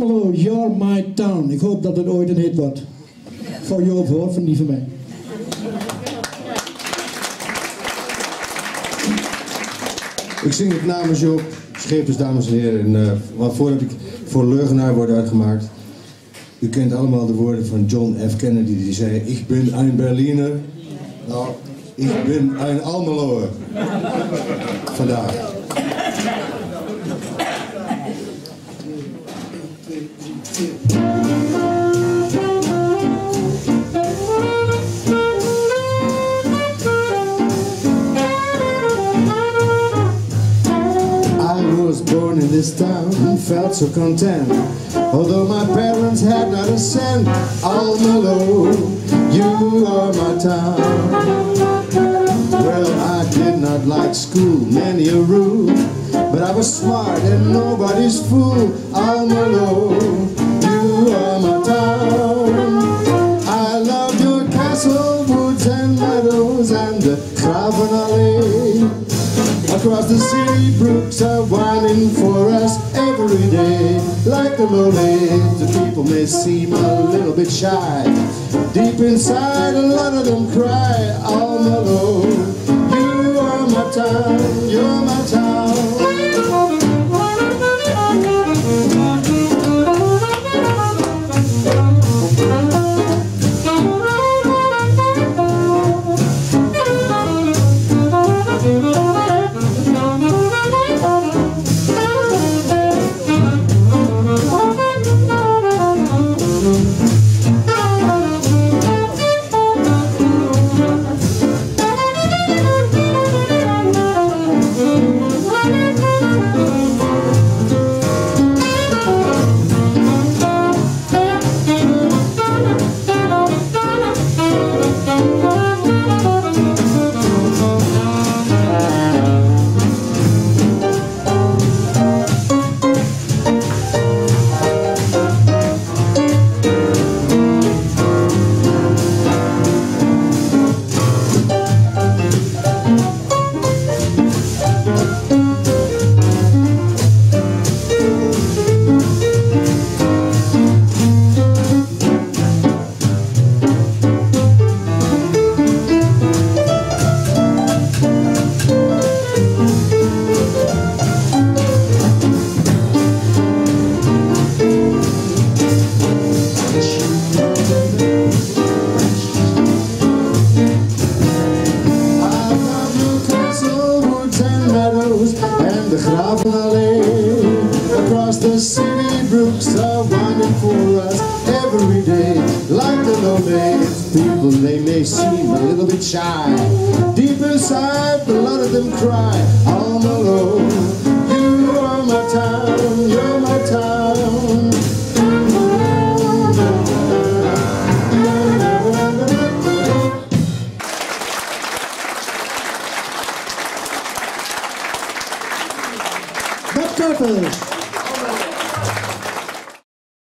Almelo, You're My Town. Ik hoop dat het ooit een hit wordt. Voor Joop hoor, van die van mij. Ik zing het namens Joop Schepers, dames en heren. En, uh, wat voordat ik voor leugenaar word uitgemaakt. U kent allemaal de woorden van John F. Kennedy. Die zei, ik ben een Berliner. Nou, ik ben een Almeloer. Vandaag. Born in this town and felt so content. Although my parents had not a cent, Almelo, you are my town. Well, I did not like school, many a rule, but I was smart and nobody's fool. Almelo, you are my town. I love your castle, woods and meadows and the Gravenallee. Across the city, brooks are winding for us every day. Like the lowlands, the people may seem a little bit shy. Deep inside, a lot of them cry, all alone. You are my town, you're my town. Across the city, brooks are winding for us every day. Like the lowlands, people they may seem a little bit shy. Deep inside, a lot of them cry, all alone. 豆豆